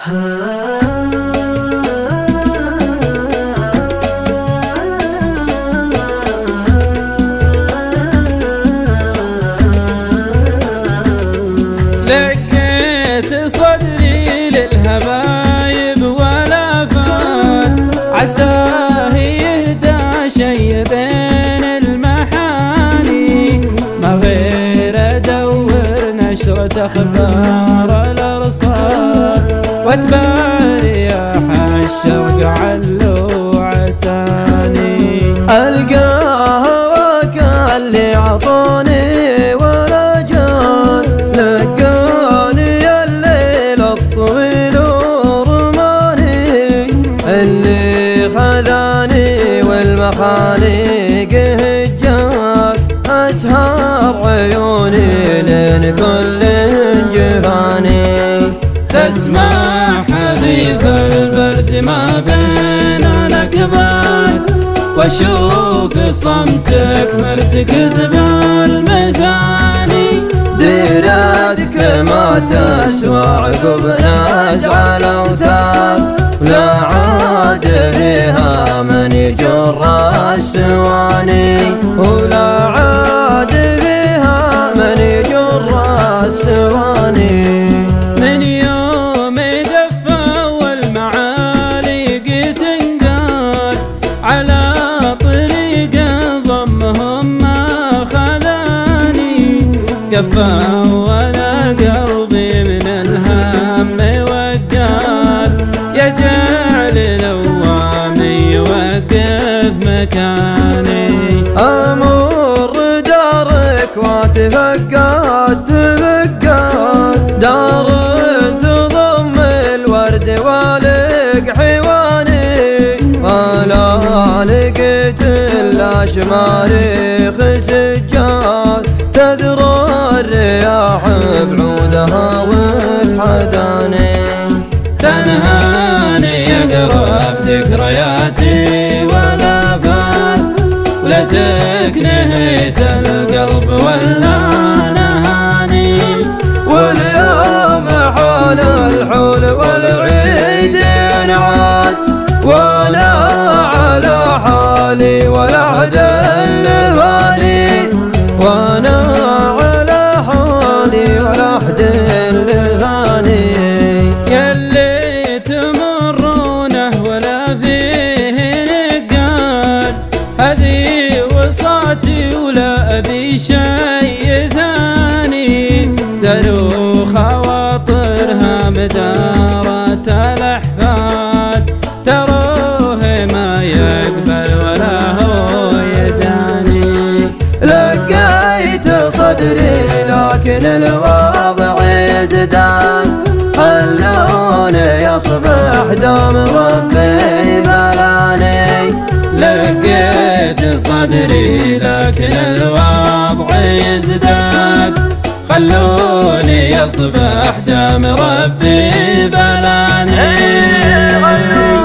لكيت صدري للهبايب ولا فات عساه يهدى شي بين المحاني. ما غير ادور نشرة أخبار. واتباري يا الشرق علو عساني. ألقاها وكان اللي عطوني ولا جاد لقاني الليل الطويل ورماني. اللي خذاني والمخاليق هجاك أسهر عيوني لين كل جفاني تسمع حديث البرد ما بين الأكباد وأشوف صمتك مرتكز بالمثاني ديرتك ما تسوى عقب نزع الاوتاد لا عاد فيها من يجر السواني كفا ولا قلبي من الهم وقال يجعل لوامي يوقف مكاني. أمر دارك واتفقد تفقد دار تضم الورد والق حيواني ولا لقيت إلا شماريخ سجاد بعودها وتحداني تنهاني يقرب ذكرياتي ولا فات ولا تكنهيت وصاتي ولا أبي شي ثاني. درو خواطرها مدارة الأحفاد. تروه ما يقبل ولا هو يداني. لقيت صدري لكن الوضع يزداد اللون يصبح دوم ربي بلاني ضيت صدري لكن الوضع يزداد. خلوني أصبح دام ربي بلاني. إيه،